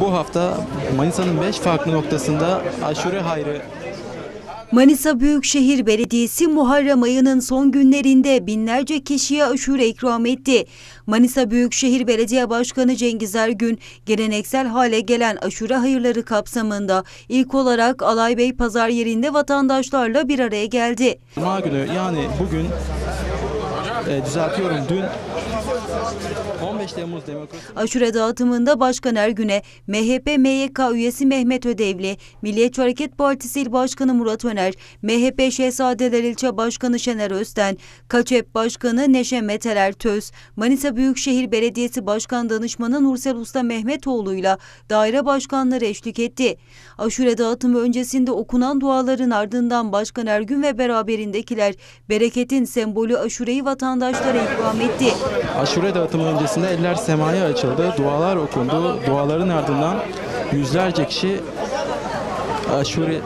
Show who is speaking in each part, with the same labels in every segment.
Speaker 1: Bu hafta Manisa'nın 5 farklı noktasında aşure hayrı
Speaker 2: Manisa Büyükşehir Belediyesi Muharrem ayının son günlerinde binlerce kişiye aşure ikram etti. Manisa Büyükşehir Belediye Başkanı Cengiz Ergün, geleneksel hale gelen aşure hayırları kapsamında ilk olarak Alaybey Pazar yerinde vatandaşlarla bir araya geldi.
Speaker 1: Cuma günü yani bugün e, düzeltiyorum dün 15 Temmuz Demokrasi
Speaker 2: Aşure dağıtımında Başkan Ergün'e MHP MYK üyesi Mehmet Ödevli, Milliyetçi Hareket Partisi İl Başkanı Murat Öner, MHP Şehzadeler İlçe Başkanı Şener Özten, KAÇEP Başkanı Neşe Meteler Töz, Manisa Büyükşehir Belediyesi Başkan Danışmanı Nursel Usta Mehmetoğlu'yla daire başkanları eşlik etti. Aşure dağıtımı öncesinde okunan duaların ardından Başkan Ergün ve beraberindekiler bereketin sembolü aşureyi vatandaşlara ikram etti.
Speaker 1: aşure dağıtımı öncesinde eller semaya açıldı, dualar okundu. Duaların ardından yüzlerce kişi aşure.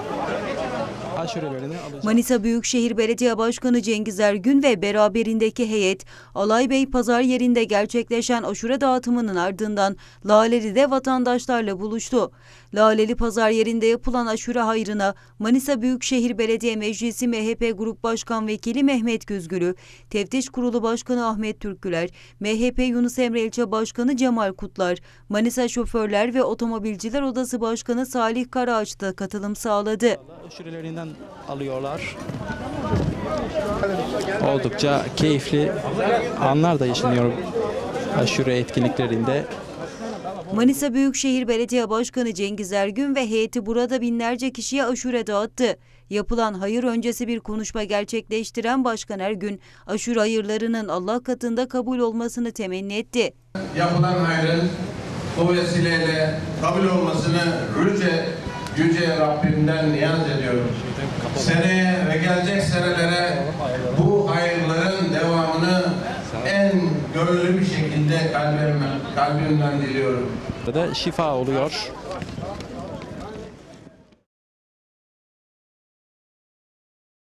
Speaker 2: Manisa Büyükşehir Belediye Başkanı Cengiz Ergün ve beraberindeki heyet Alaybey Pazar yerinde gerçekleşen aşure dağıtımının ardından Laleli'de vatandaşlarla buluştu. Laleli Pazar yerinde yapılan aşure hayrına Manisa Büyükşehir Belediye Meclisi MHP Grup Başkan Vekili Mehmet Güzgülü, Teftiş Kurulu Başkanı Ahmet Türküler, MHP Yunus Emre İlçe Başkanı Cemal Kutlar, Manisa Şoförler ve Otomobilciler Odası Başkanı Salih Karaağaç da katılım sağladı.
Speaker 1: Aşurelerinden alıyorlar. Oldukça keyifli anlar da yaşanıyor aşure etkinliklerinde.
Speaker 2: Manisa Büyükşehir Belediye Başkanı Cengiz Ergün ve heyeti burada binlerce kişiye aşure dağıttı. Yapılan hayır öncesi bir konuşma gerçekleştiren Başkan Ergün, aşure hayırlarının Allah katında kabul olmasını temenni etti.
Speaker 3: yapılan hayrın bu vesileyle kabul olmasını yüce, yüce Rabbimden niyaz ediyorum. Seneye ve gelecek senelere bu en gönüllü bir şekilde kalbimden, kalbimden diliyorum.
Speaker 1: Burada şifa oluyor.